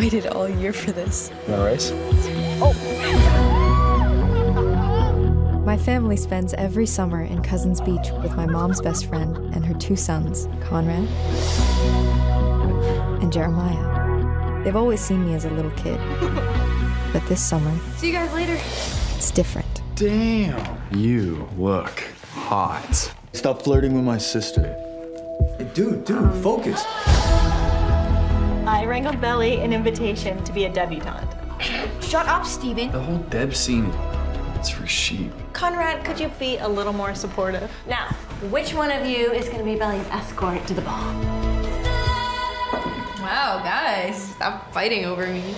waited all year for this. You want a race? Oh. My family spends every summer in Cousins Beach with my mom's best friend and her two sons, Conrad and Jeremiah. They've always seen me as a little kid. But this summer, See you guys later. it's different. Damn. You look hot. Stop flirting with my sister. Dude, dude, focus. I rang wrangled Belly an invitation to be a debutante. Shut up, Steven. The whole Deb scene, it's for sheep. Conrad, could you be a little more supportive? Now, which one of you is going to be Belly's escort to the ball? Wow, guys, stop fighting over me.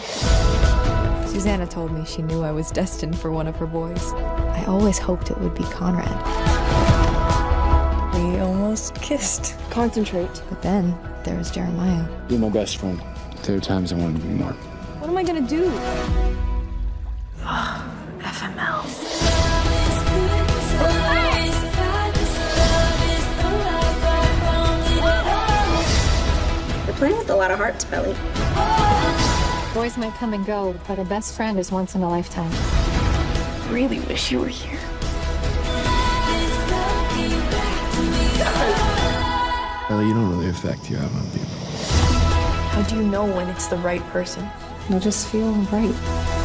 Susanna told me she knew I was destined for one of her boys. I always hoped it would be Conrad. We almost kissed. Concentrate. But then there was Jeremiah. You're my best friend. There are times I want to be more. What am I gonna do? You're playing with a lot of hearts, Belly. Boys might come and go, but a best friend is once in a lifetime. Really wish you were here. Ellie, you don't really affect you out on people. How do you know when it's the right person? You'll just feel right.